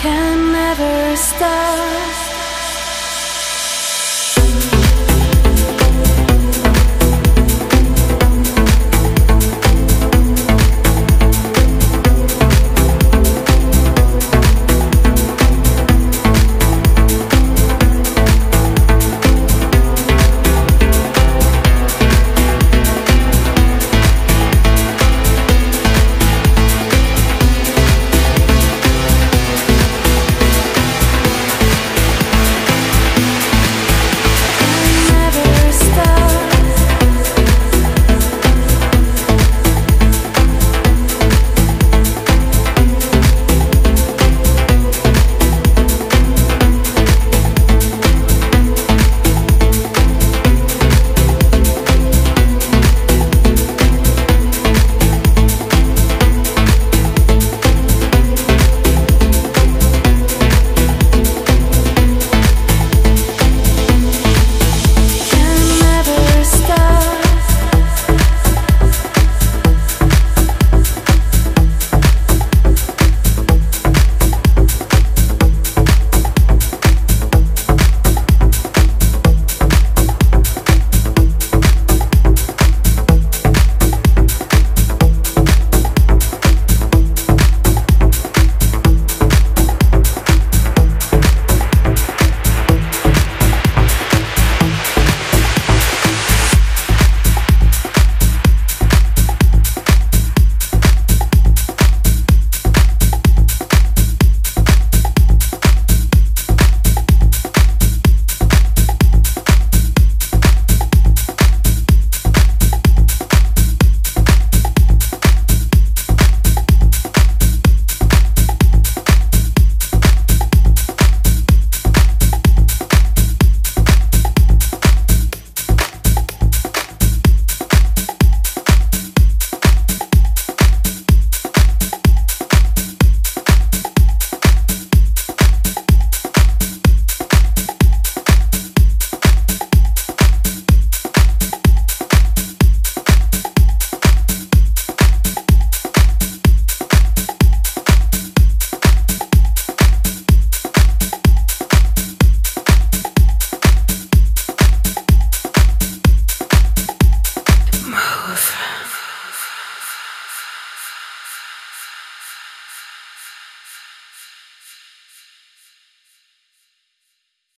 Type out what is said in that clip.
can never stop.